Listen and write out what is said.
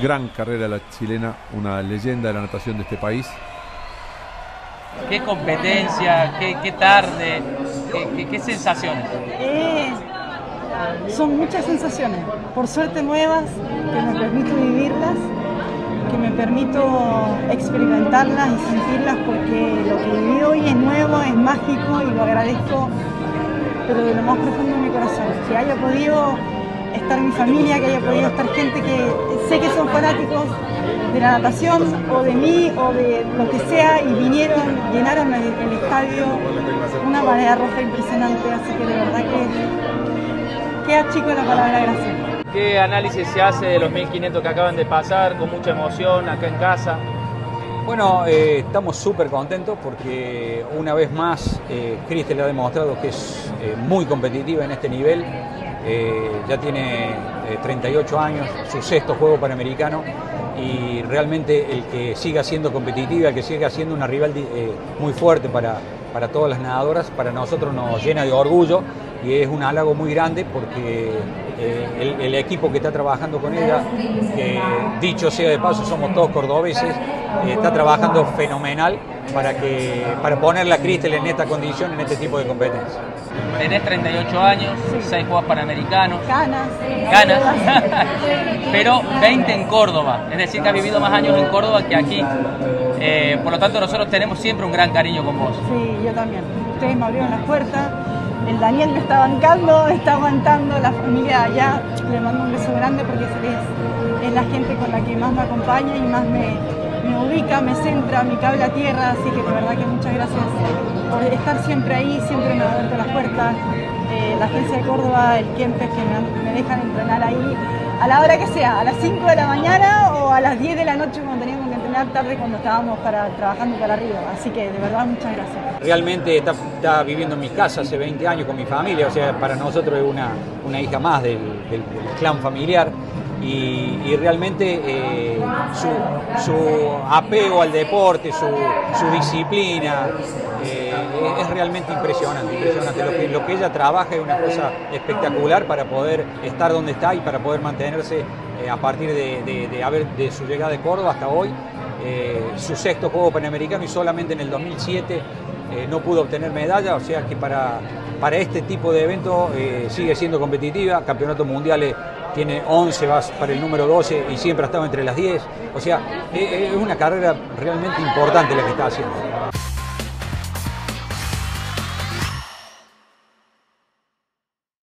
gran carrera la chilena, una leyenda de la natación de este país. ¿Qué competencia? ¿Qué, tarde? ¿Qué, sensaciones? Eh, son muchas sensaciones, por suerte nuevas, que me permito vivirlas, que me permito experimentarlas y sentirlas porque lo que viví hoy es nuevo, es mágico y lo agradezco, pero de lo más profundo de mi corazón. Que haya podido estar mi familia, que haya podido estar gente que sé que son fanáticos de la natación o de mí o de lo que sea y vinieron, llenaron el, el estadio, una marea roja impresionante, así que de verdad que queda chico la palabra gracias. ¿Qué análisis se hace de los 1500 que acaban de pasar con mucha emoción acá en casa? Bueno, eh, estamos súper contentos porque una vez más eh, Cristel ha demostrado que es eh, muy competitiva en este nivel. Eh, ya tiene 38 años, su sexto juego panamericano y realmente el que siga siendo competitiva, el que siga siendo una rival muy fuerte para, para todas las nadadoras, para nosotros nos llena de orgullo y es un halago muy grande porque eh, el, equipo que está trabajando con ella, que dicho sea de paso somos todos cordobeses, eh, está trabajando fenomenal para, que, para poner la Cristel en esta condición, en este tipo de competencia. Tenés 38 años, 6 Juegos Panamericanos. Ganas. Ganas. Pero 20 en Córdoba. Es decir, que has vivido más años en Córdoba que aquí. Eh, por lo tanto, nosotros tenemos siempre un gran cariño con vos. Sí, yo también. Ustedes me abrieron las puertas el Daniel me está bancando, está aguantando, la familia allá, le mando un beso grande porque es, es la gente con la que más me acompaña y más me, ubica, me centra, me cable a tierra, así que de verdad que muchas gracias por estar siempre ahí, siempre me abierto las puertas, eh, la agencia de Córdoba, el Kempes que me, me dejan entrenar ahí a la hora que sea, a las 5 de la mañana o a las 10 de la noche cuando teníamos que entrenar tarde cuando estábamos para, trabajando para arriba. Así que de verdad muchas gracias. Realmente está, viviendo en mi casa hace 20 años con mi familia, o sea, para nosotros es una, una hija más del, clan familiar. Y, realmente eh, su, apego al deporte, su, disciplina, eh, es realmente impresionante, impresionante. Lo que, ella trabaja es una cosa espectacular para poder estar donde está y para poder mantenerse eh, a partir de, haber, de su llegada de Córdoba hasta hoy. Eh, su sexto juego panamericano y solamente en el 2007 eh, no pudo obtener medalla, o sea que para, para este tipo de evento sigue siendo competitiva, campeonatos mundiales tiene 11, va para el número 12 y siempre ha estado entre las 10, o sea, es una carrera realmente importante la que está haciendo.